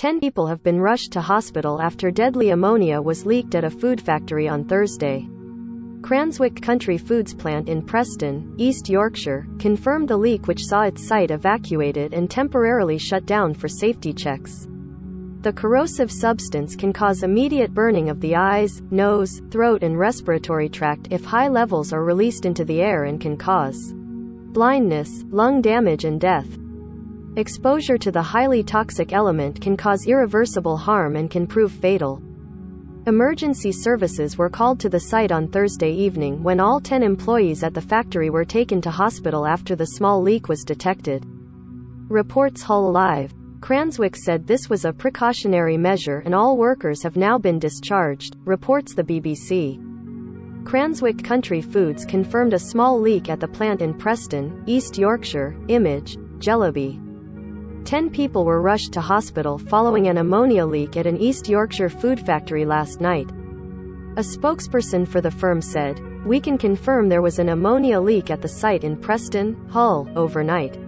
Ten people have been rushed to hospital after deadly ammonia was leaked at a food factory on Thursday. Cranswick Country Foods plant in Preston, East Yorkshire, confirmed the leak which saw its site evacuated and temporarily shut down for safety checks. The corrosive substance can cause immediate burning of the eyes, nose, throat and respiratory tract if high levels are released into the air and can cause blindness, lung damage and death. Exposure to the highly toxic element can cause irreversible harm and can prove fatal. Emergency services were called to the site on Thursday evening when all 10 employees at the factory were taken to hospital after the small leak was detected. Reports Hull Live. Cranswick said this was a precautionary measure and all workers have now been discharged, reports the BBC. Cranswick Country Foods confirmed a small leak at the plant in Preston, East Yorkshire, Image, Jellaby. Ten people were rushed to hospital following an ammonia leak at an East Yorkshire food factory last night. A spokesperson for the firm said, We can confirm there was an ammonia leak at the site in Preston, Hull, overnight.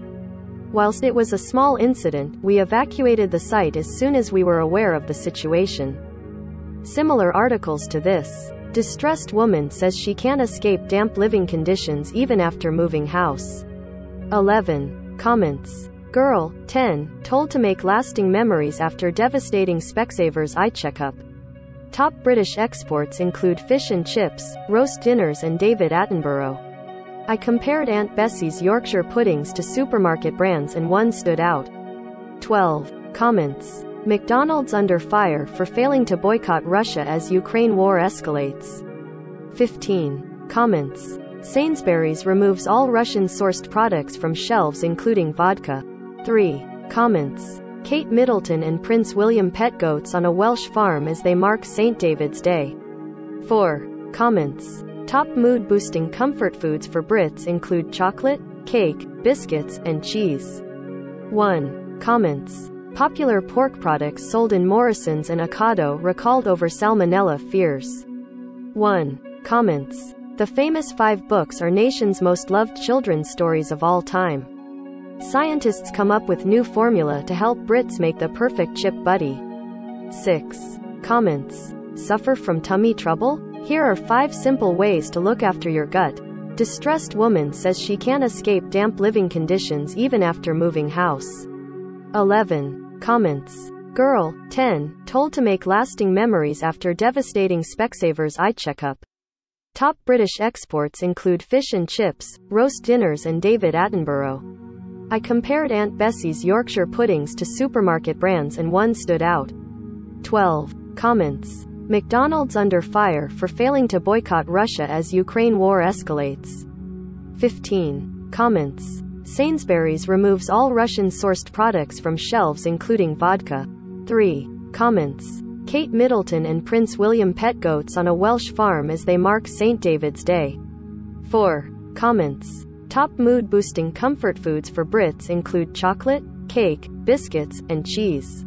Whilst it was a small incident, we evacuated the site as soon as we were aware of the situation. Similar articles to this. Distressed woman says she can't escape damp living conditions even after moving house. 11. Comments. Girl, 10, told to make lasting memories after devastating Specsavers eye checkup. Top British exports include fish and chips, roast dinners and David Attenborough. I compared Aunt Bessie's Yorkshire puddings to supermarket brands and one stood out. 12. Comments. McDonald's under fire for failing to boycott Russia as Ukraine war escalates. 15. Comments. Sainsbury's removes all Russian-sourced products from shelves including vodka. 3. Comments. Kate Middleton and Prince William pet goats on a Welsh farm as they mark St. David's Day. 4. Comments. Top mood boosting comfort foods for Brits include chocolate, cake, biscuits, and cheese. 1. Comments. Popular pork products sold in Morrison's and Ocado recalled over salmonella fears. 1. Comments. The famous five books are nation's most loved children's stories of all time. Scientists come up with new formula to help Brits make the perfect chip butty. 6. Comments. Suffer from tummy trouble? Here are 5 simple ways to look after your gut. Distressed woman says she can't escape damp living conditions even after moving house. 11. Comments. Girl, 10, told to make lasting memories after devastating Specsavers eye checkup. Top British exports include fish and chips, roast dinners and David Attenborough. I compared Aunt Bessie's Yorkshire puddings to supermarket brands and one stood out. 12. Comments. McDonald's under fire for failing to boycott Russia as Ukraine war escalates. 15. Comments. Sainsbury's removes all Russian-sourced products from shelves including vodka. 3. Comments. Kate Middleton and Prince William pet goats on a Welsh farm as they mark St. David's Day. 4. Comments. Top mood boosting comfort foods for Brits include chocolate, cake, biscuits, and cheese.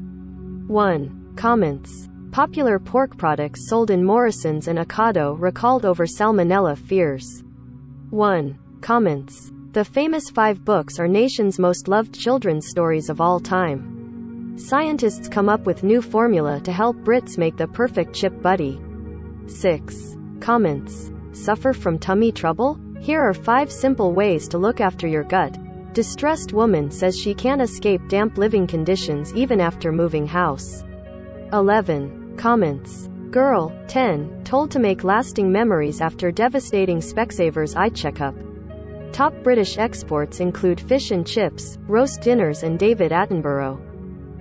1. Comments. Popular pork products sold in Morrison's and Ocado recalled over salmonella fears. 1. Comments. The famous five books are nation's most loved children's stories of all time. Scientists come up with new formula to help Brits make the perfect chip butty. 6. Comments. Suffer from tummy trouble? Here are 5 simple ways to look after your gut. Distressed woman says she can't escape damp living conditions even after moving house. 11. Comments. Girl, 10, told to make lasting memories after devastating Specsavers eye checkup. Top British exports include fish and chips, roast dinners and David Attenborough.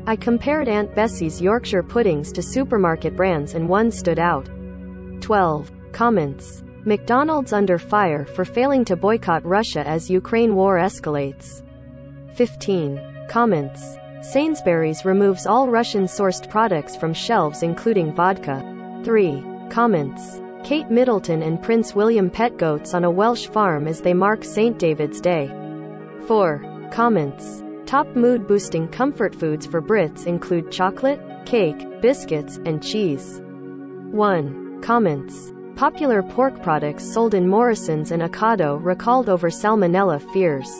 I compared Aunt Bessie's Yorkshire puddings to supermarket brands and one stood out. 12. Comments. McDonald's under fire for failing to boycott Russia as Ukraine war escalates. 15. Comments. Sainsbury's removes all Russian-sourced products from shelves including vodka. 3. Comments. Kate Middleton and Prince William pet goats on a Welsh farm as they mark St. David's Day. 4. Comments. Top mood-boosting comfort foods for Brits include chocolate, cake, biscuits, and cheese. 1. Comments. Popular pork products sold in Morrison's and Ocado recalled over salmonella fears.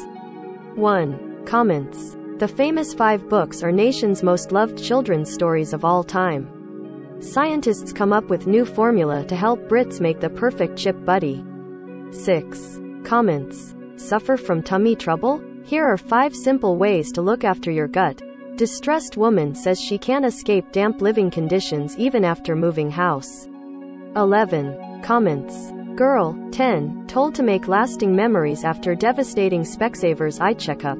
1. Comments. The famous five books are nation's most loved children's stories of all time. Scientists come up with new formula to help Brits make the perfect chip butty. 6. Comments. Suffer from tummy trouble? Here are 5 simple ways to look after your gut. Distressed woman says she can't escape damp living conditions even after moving house. 11. Comments. Girl, 10, told to make lasting memories after devastating Specsavers eye checkup.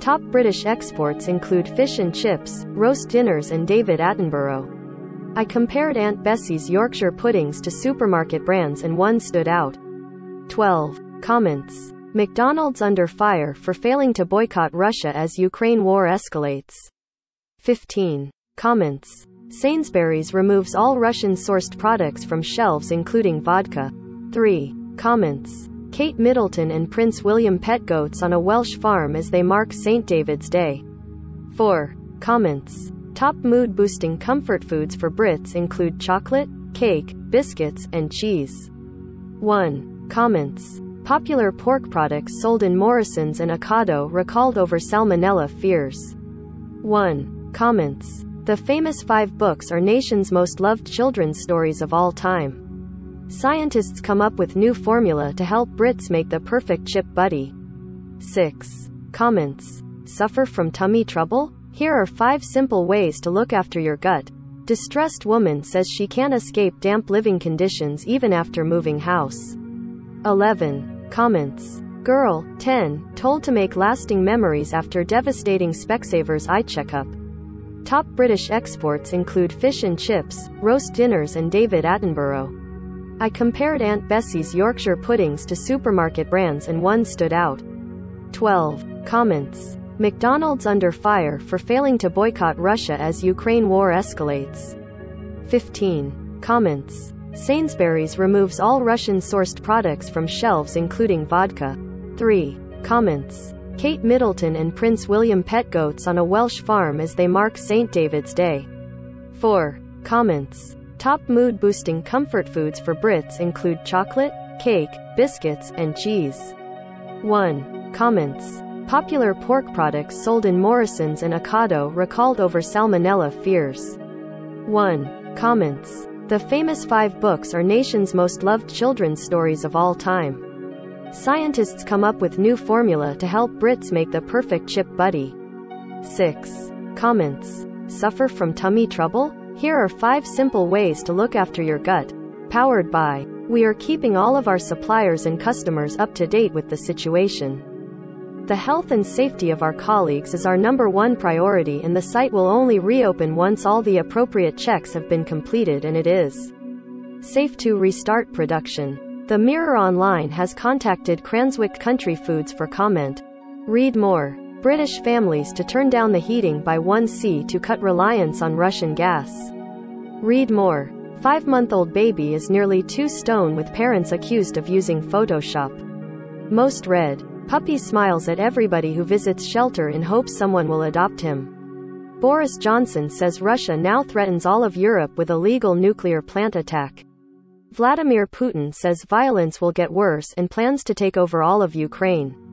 Top British exports include fish and chips, roast dinners and David Attenborough. I compared Aunt Bessie's Yorkshire puddings to supermarket brands and one stood out. 12. Comments. McDonald's under fire for failing to boycott Russia as Ukraine war escalates. 15. Comments. Sainsbury's removes all Russian-sourced products from shelves including vodka. 3. Comments. Kate Middleton and Prince William pet goats on a Welsh farm as they mark St. David's Day. 4. Comments. Top mood boosting comfort foods for Brits include chocolate, cake, biscuits, and cheese. 1. Comments. Popular pork products sold in Morrison's and Ocado recalled over salmonella fears. 1. Comments. The famous five books are nation's most loved children's stories of all time. Scientists come up with new formula to help Brits make the perfect chip butty. 6. Comments. Suffer from tummy trouble? Here are 5 simple ways to look after your gut. Distressed woman says she can't escape damp living conditions even after moving house. 11. Comments. Girl, 10, told to make lasting memories after devastating Specsavers eye checkup. Top British exports include fish and chips, roast dinners and David Attenborough. I compared Aunt Bessie's Yorkshire puddings to supermarket brands and one stood out. 12. Comments. McDonald's under fire for failing to boycott Russia as Ukraine war escalates. 15. Comments. Sainsbury's removes all Russian-sourced products from shelves including vodka. 3. Comments. Kate Middleton and Prince William pet goats on a Welsh farm as they mark St. David's Day. 4. Comments. Top mood-boosting comfort foods for Brits include chocolate, cake, biscuits, and cheese. 1. Comments. Popular pork products sold in Morrison's and Ocado recalled over salmonella fears. 1. Comments. The famous five books are nation's most loved children's stories of all time. Scientists come up with new formula to help Brits make the perfect chip butty. 6. Comments. Suffer from tummy trouble? Here are 5 simple ways to look after your gut. Powered by. We are keeping all of our suppliers and customers up to date with the situation. The health and safety of our colleagues is our number one priority and the site will only reopen once all the appropriate checks have been completed and it is safe to restart production. The Mirror Online has contacted Cranswick Country Foods for comment. Read more. British families to turn down the heating by 1C to cut reliance on Russian gas. Read more. Five-month-old baby is nearly two stone with parents accused of using Photoshop. Most read. Puppy smiles at everybody who visits shelter in hopes someone will adopt him. Boris Johnson says Russia now threatens all of Europe with a legal nuclear plant attack. Vladimir Putin says violence will get worse and plans to take over all of Ukraine.